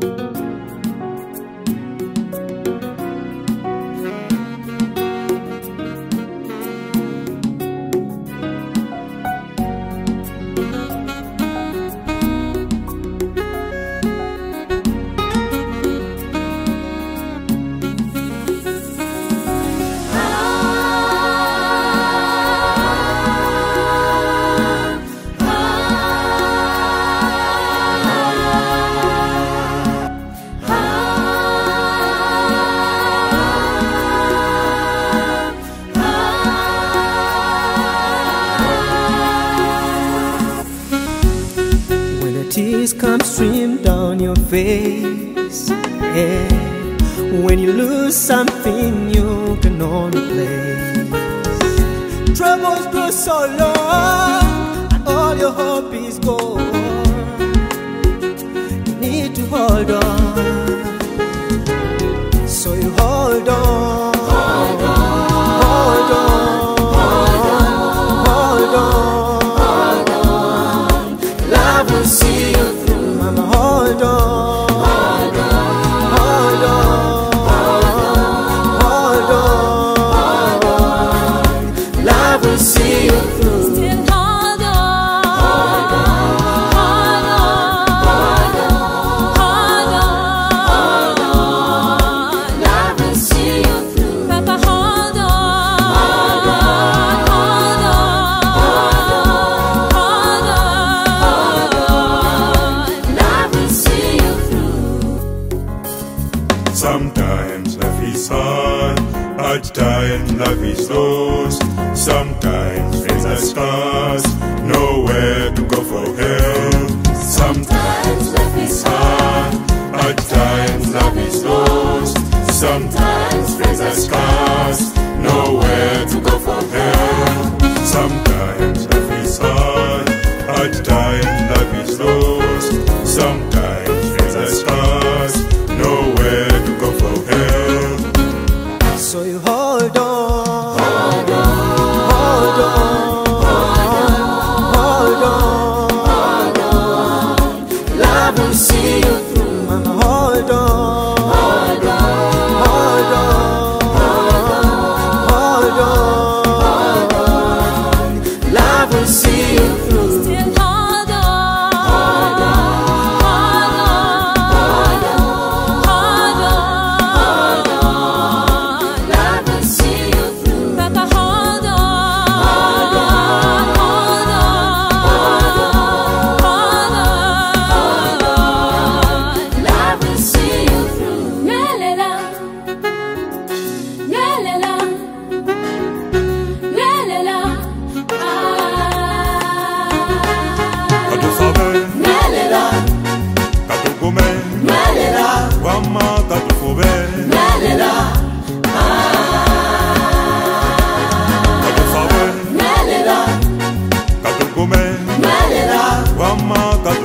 When the tears come stream down your face, yeah. When you lose something you can only place. Troubles grow so long, and all your hope is gone. You need to hold on, so you hold on, Sometimes life is hard, at times life is lost. Sometimes friends are scars, nowhere to go for help. Sometimes life is hard, at times love is lost. Sometimes friends are scars, nowhere to Love will see you through. Mama, hold on. Malela. One more